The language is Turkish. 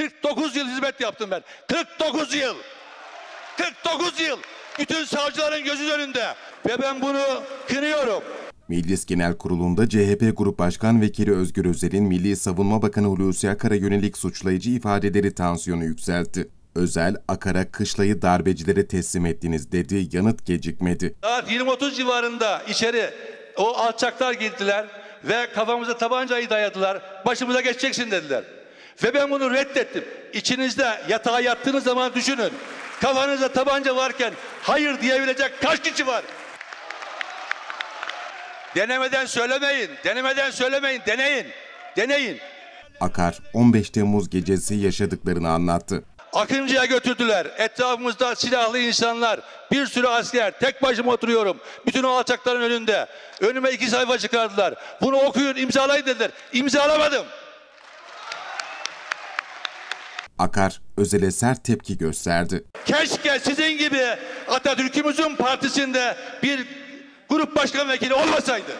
49 yıl hizmet yaptım ben. 49 yıl. 49 yıl. Bütün savcıların gözü önünde. Ve ben bunu kınıyorum. Meclis Genel Kurulu'nda CHP Grup Başkan Vekili Özgür Özel'in Milli Savunma Bakanı Hulusi Akar'a yönelik suçlayıcı ifadeleri tansiyonu yükseltti. Özel, Akar'a kışlayı darbecilere teslim ettiniz dedi, yanıt gecikmedi. Saat 20.30 civarında içeri o alçaklar girdiler ve kafamıza tabancayı dayadılar. Başımıza geçeceksin dediler. Ve ben bunu reddettim. İçinizde yatağa yattığınız zaman düşünün. Kafanızda tabanca varken hayır diyebilecek kaç kişi var? Denemeden söylemeyin. Denemeden söylemeyin. Deneyin. Deneyin. Akar, 15 Temmuz gecesi yaşadıklarını anlattı. Akıncı'ya götürdüler. Etrafımızda silahlı insanlar, bir sürü asker. Tek başıma oturuyorum. Bütün o alçakların önünde. Önüme iki sayfa çıkardılar. Bunu okuyun, imzalayın dediler. İmzalamadım. Akar, Özel'e sert tepki gösterdi. Keşke sizin gibi Atatürk'ümüzün partisinde bir grup başkan vekili olmasaydı.